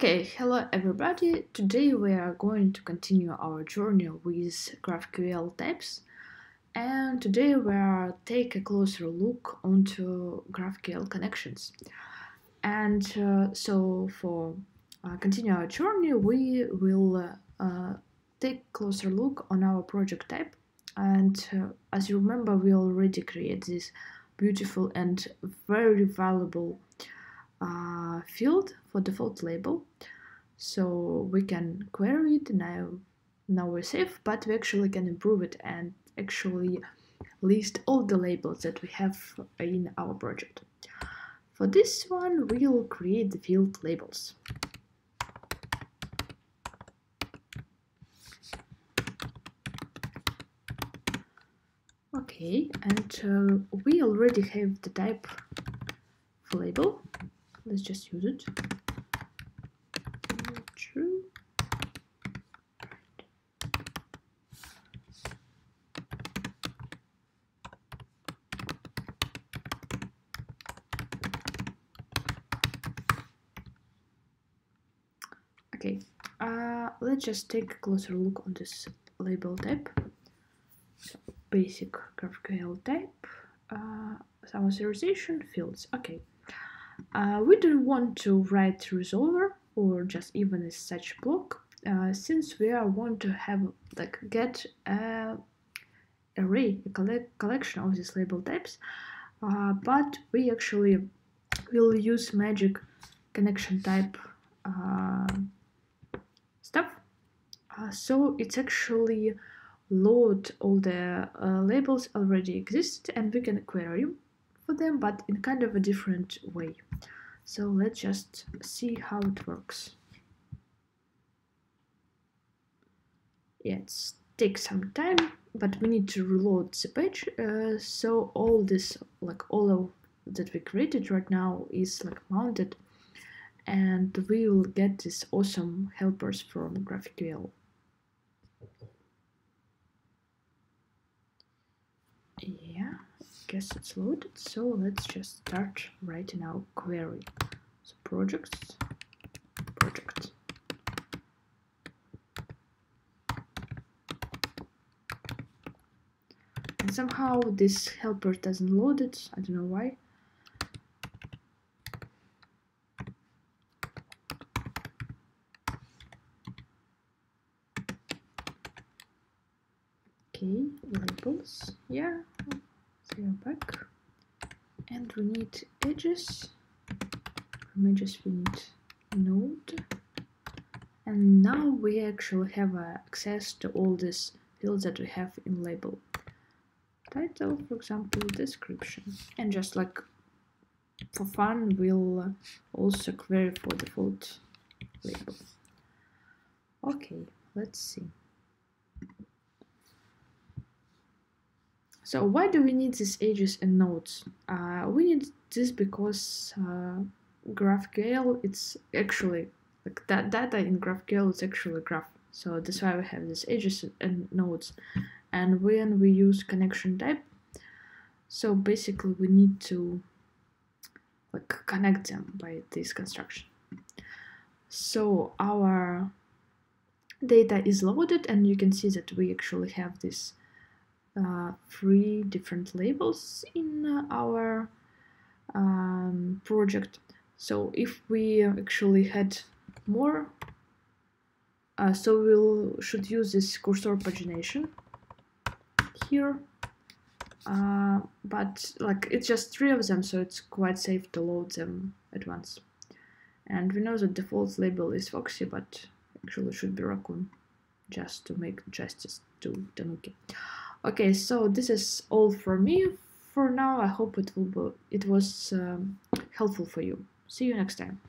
Okay, hello everybody. Today we are going to continue our journey with GraphQL types. And today we are take a closer look onto GraphQL connections. And uh, so for uh, continue our journey, we will uh, take closer look on our project type. And uh, as you remember, we already create this beautiful and very valuable uh, field for default label. So we can query it now. Now we're safe, but we actually can improve it and actually list all the labels that we have in our project. For this one, we'll create the field labels. Okay, and uh, we already have the type label let's just use it. True. Okay uh, let's just take a closer look on this label type. So basic GraphQL type uh, some authorization fields. Okay uh, we don't want to write resolver or just even a such block uh, since we are want to have like get a array a collect collection of these label types uh, but we actually will use magic connection type uh, stuff. Uh, so it's actually load all the uh, labels already exist and we can query for them, but in kind of a different way. So let's just see how it works. Yeah, it takes some time, but we need to reload the page. Uh, so all this, like all of that we created right now is like mounted and we will get these awesome helpers from GraphQL. Yeah guess it's loaded so let's just start writing our query. So projects project and somehow this helper doesn't load it I don't know why. Okay labels yeah go back. And we need edges. From edges we need node. And now we actually have uh, access to all these fields that we have in label. Title for example description. And just like for fun we'll also query for default label. Okay let's see So why do we need these edges and nodes? Uh, we need this because uh, GraphQL it's actually like that data in GraphQL is actually a graph. So that's why we have these edges and nodes. And when we use connection type, so basically we need to like connect them by this construction. So our data is loaded and you can see that we actually have this uh, three different labels in uh, our um, project. So if we actually had more, uh, so we'll should use this cursor pagination here. Uh, but like it's just three of them, so it's quite safe to load them at once. And we know the default label is Foxy, but actually should be Raccoon, just to make justice to Tanuki. Okay, so this is all for me for now. I hope it will be, it was um, helpful for you. See you next time.